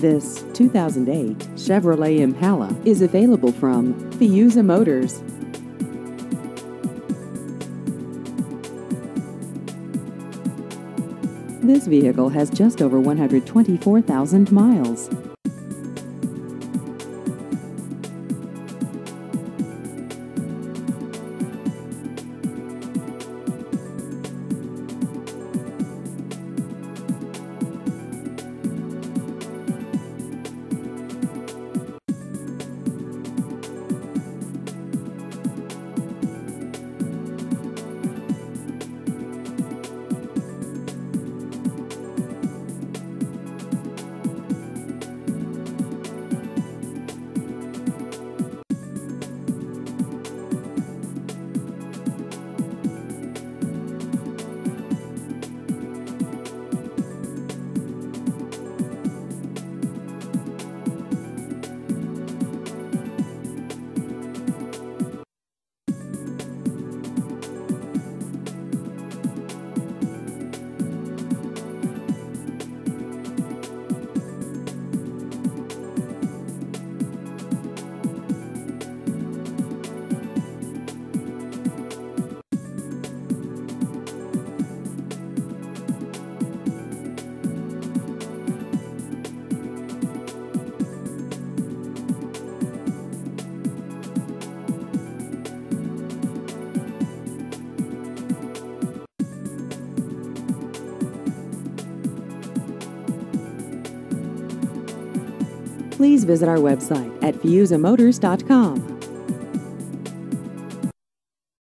This 2008 Chevrolet Impala is available from Fiuza Motors. This vehicle has just over 124,000 miles. Please visit our website at fiuzamotors.com.